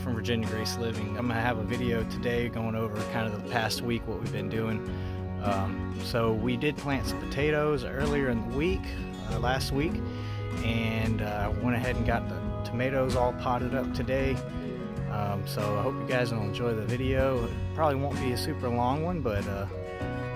from Virginia Grace Living. I'm gonna have a video today going over kind of the past week, what we've been doing. Um, so we did plant some potatoes earlier in the week, uh, last week, and uh, went ahead and got the tomatoes all potted up today. Um, so I hope you guys will enjoy the video. It probably won't be a super long one, but uh,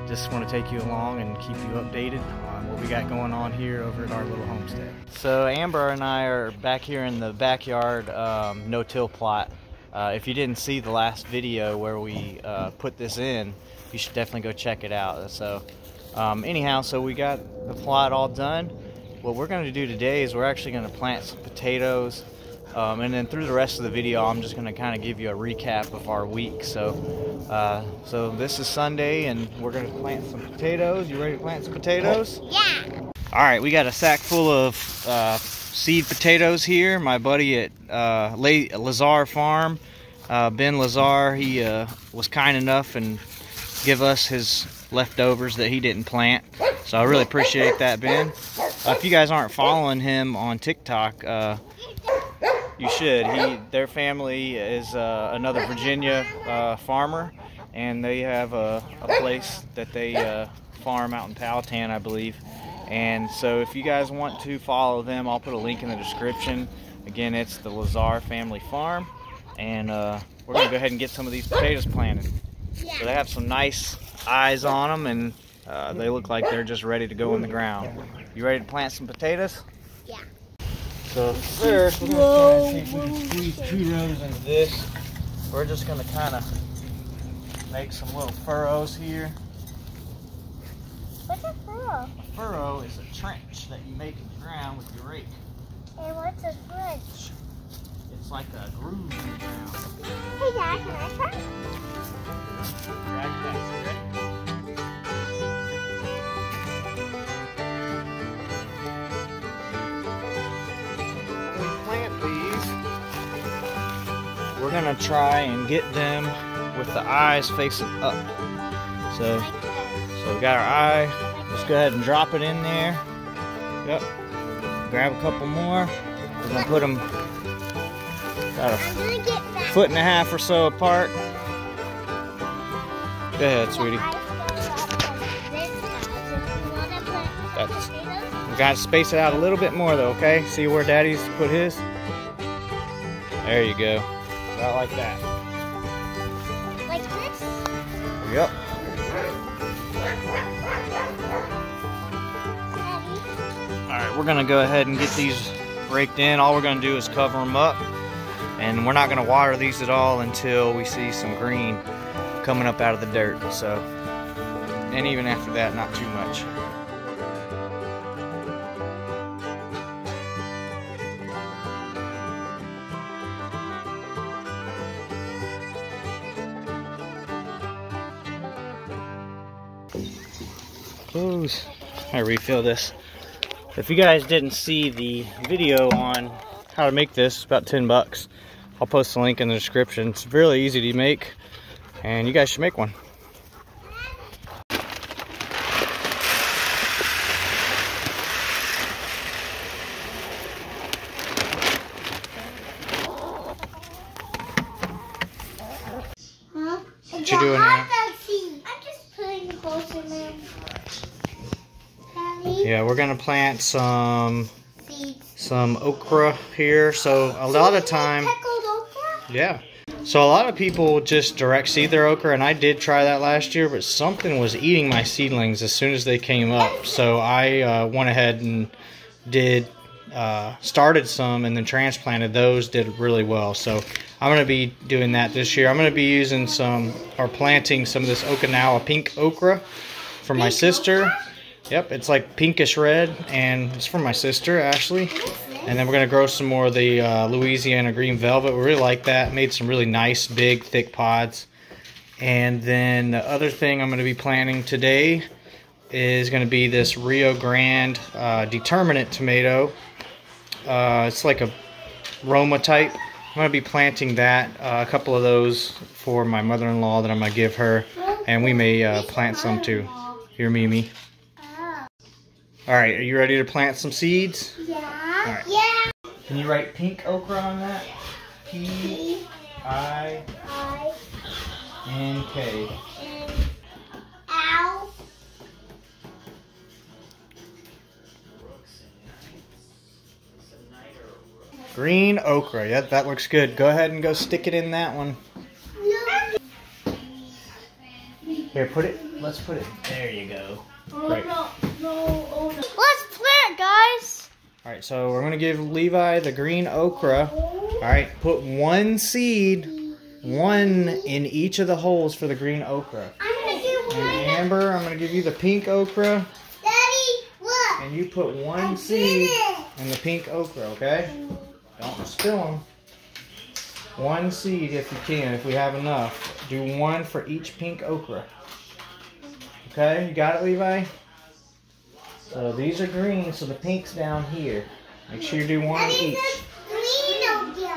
just want to take you along and keep you updated on what we got going on here over at our little homestead. So Amber and I are back here in the backyard um, no-till plot. Uh, if you didn't see the last video where we uh, put this in, you should definitely go check it out. So um, anyhow, so we got the plot all done. What we're going to do today is we're actually going to plant some potatoes um, and then through the rest of the video, I'm just going to kind of give you a recap of our week. So, uh, so this is Sunday, and we're going to plant some potatoes. You ready to plant some potatoes? Yeah. All right, we got a sack full of uh, seed potatoes here. My buddy at uh, Lazar Farm, uh, Ben Lazar, he uh, was kind enough and give us his leftovers that he didn't plant. So I really appreciate that, Ben. Uh, if you guys aren't following him on TikTok, uh, you should. He, their family is uh, another Virginia uh, farmer, and they have a, a place that they uh, farm out in Powhatan, I believe. And so, if you guys want to follow them, I'll put a link in the description. Again, it's the Lazar Family Farm, and uh, we're gonna go ahead and get some of these potatoes planted. So they have some nice eyes on them, and uh, they look like they're just ready to go in the ground. You ready to plant some potatoes? Yeah. So first, we're going to see if we can squeeze two rows into this. We're just going to kind of make some little furrows here. What's a furrow? A furrow is a trench that you make in the ground with your rake. And what's a trench? It's like a groove in the ground. Hey, Dad, can I try? Drag it back. We plant these, we're gonna try and get them with the eyes facing up. So, so we got our eye. Let's go ahead and drop it in there. Yep. Grab a couple more. We're gonna put them about a I'm gonna get that. foot and a half or so apart. Go ahead, sweetie. That's- We gotta space it out a little bit more though, okay? See where daddy's put his? There you go. About like that. Like this? Yep. Alright, we're gonna go ahead and get these raked in. All we're gonna do is cover them up. And we're not gonna water these at all until we see some green coming up out of the dirt. So, and even after that, not too much. Close. I refill this. If you guys didn't see the video on how to make this, it's about 10 bucks. I'll post the link in the description. It's really easy to make, and you guys should make one. What you doing now? I'm just putting holes in there. Yeah, we're gonna plant some. Some okra here. So a lot of time, Pickled okra? yeah. So a lot of people just direct seed their okra, and I did try that last year, but something was eating my seedlings as soon as they came up. So I uh, went ahead and did uh, started some and then transplanted those. Did really well. So I'm gonna be doing that this year. I'm gonna be using some or planting some of this Okinawa pink okra for my Pink sister. okra? Yep, it's like pinkish red, and it's for my sister Ashley. And then we're gonna grow some more of the uh, Louisiana green velvet. We really like that. Made some really nice, big, thick pods. And then the other thing I'm gonna be planting today is going to be this Rio Grande uh, Determinate tomato. Uh, it's like a Roma type. I'm going to be planting that, uh, a couple of those for my mother-in-law that I'm going to give her. And we may uh, plant some too. Here, Mimi. All right, are you ready to plant some seeds? Yeah. right. Yeah. Can you write pink okra on that? P I I N K. N Ow. Green okra. Yeah, that looks good. Go ahead and go stick it in that one. Here, put it. Let's put it. There you go. Right. no, no, oh no. Let's plant, guys. All right, so we're gonna give Levi the green okra. All right, put one seed, one in each of the holes for the green okra. I'm gonna do And one. Amber, I'm gonna give you the pink okra, Daddy, look. and you put one I seed in the pink okra. Okay? Don't spill them. One seed if you can, if we have enough. Do one for each pink okra. Okay, you got it, Levi? So these are green, so the pink's down here. Make sure you do one of each. green. Right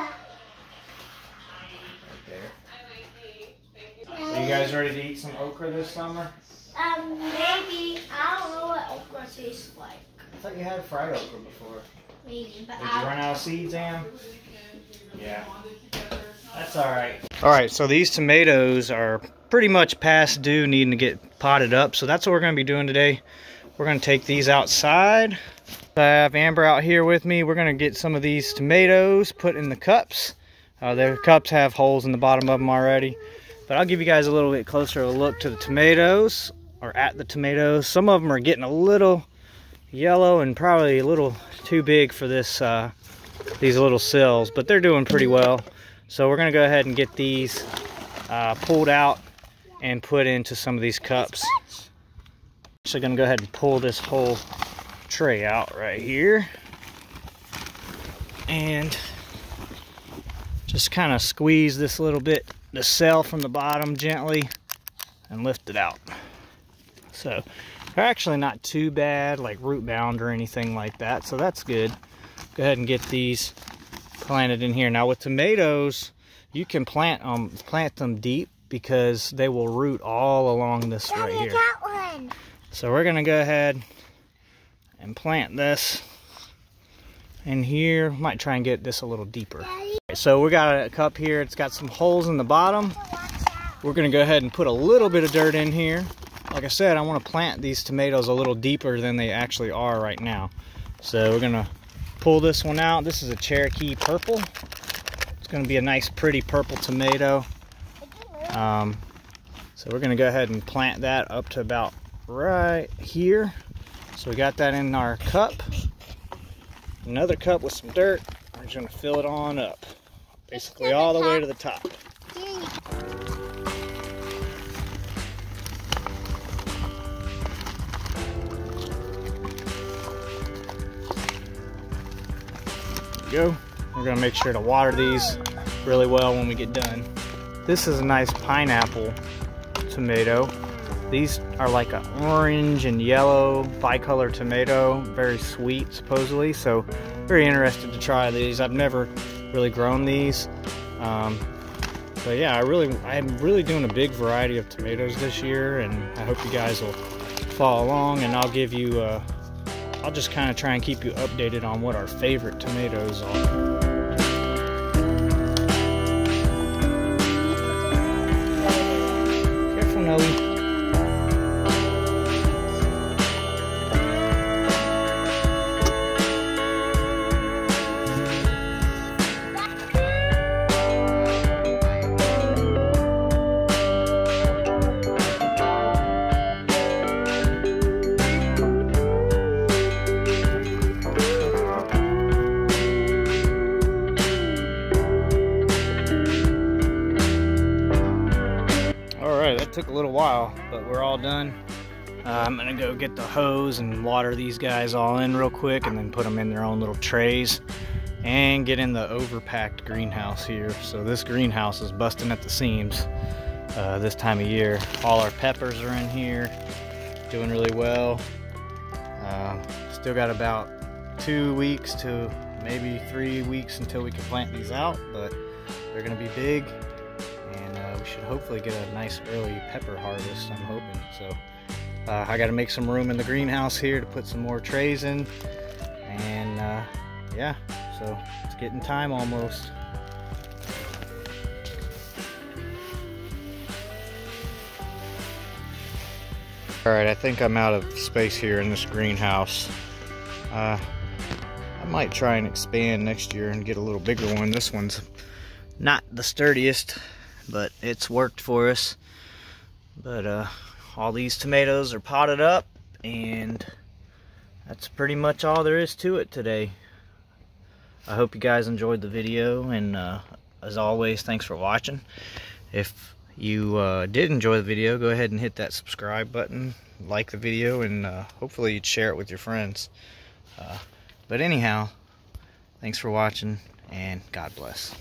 there. Are you guys ready to eat some okra this summer? Um, maybe. I don't know what okra tastes like. I thought you had fried okra before. Maybe, but Did you I. run out of seeds, Am? Yeah. That's alright. Alright, so these tomatoes are pretty much past due, needing to get potted up. So that's what we're going to be doing today. We're to take these outside. I have Amber out here with me. We're to get some of these tomatoes put in the cups. Uh, the cups have holes in the bottom of them already. But I'll give you guys a little bit closer a look to the tomatoes, or at the tomatoes. Some of them are getting a little yellow and probably a little too big for this uh, these little cells, but they're doing pretty well. So we're gonna go ahead and get these uh, pulled out and put into some of these cups. So gonna go ahead and pull this whole tray out right here. And just kind of squeeze this little bit, the cell from the bottom gently and lift it out. So they're actually not too bad, like root bound or anything like that. So that's good. Go ahead and get these planted in here. Now with tomatoes, you can plant um plant them deep because they will root all along this right Daddy, here. So we're gonna go ahead and plant this in here. Might try and get this a little deeper. So we got a cup here. It's got some holes in the bottom. We're gonna go ahead and put a little bit of dirt in here. Like I said, I want to plant these tomatoes a little deeper than they actually are right now. So we're gonna pull this one out. This is a Cherokee purple. It's gonna be a nice pretty purple tomato. Um, so we're gonna go ahead and plant that up to about right here. So we got that in our cup. Another cup with some dirt. We're just gonna fill it on up. Basically all the way to the top. Go. We're gonna make sure to water these really well when we get done. This is a nice pineapple tomato. These are like an orange and yellow bicolor tomato, very sweet supposedly. So very interested to try these. I've never really grown these. Um, but yeah, I really, I'm really doing a big variety of tomatoes this year, and I hope you guys will follow along. And I'll give you, uh, I'll just kind of try and keep you updated on what our favorite tomatoes are. Careful, Nelly. All right, that took a little while, but we're all done. Uh, I'm gonna go get the hose and water these guys all in real quick and then put them in their own little trays and get in the overpacked greenhouse here. So this greenhouse is busting at the seams uh, this time of year. All our peppers are in here. doing really well. Uh, still got about two weeks to maybe three weeks until we can plant these out, but they're gonna be big should hopefully get a nice early pepper harvest, I'm hoping. So uh, I gotta make some room in the greenhouse here to put some more trays in and uh, yeah, so it's getting time almost. Alright, I think I'm out of space here in this greenhouse. Uh, I might try and expand next year and get a little bigger one. This one's not the sturdiest, but it's worked for us. But uh, all these tomatoes are potted up, and that's pretty much all there is to it today. I hope you guys enjoyed the video, and uh, as always, thanks for watching. If you uh, did enjoy the video, go ahead and hit that subscribe button, like the video, and uh, hopefully you'd share it with your friends. Uh, but anyhow, thanks for watching, and God bless.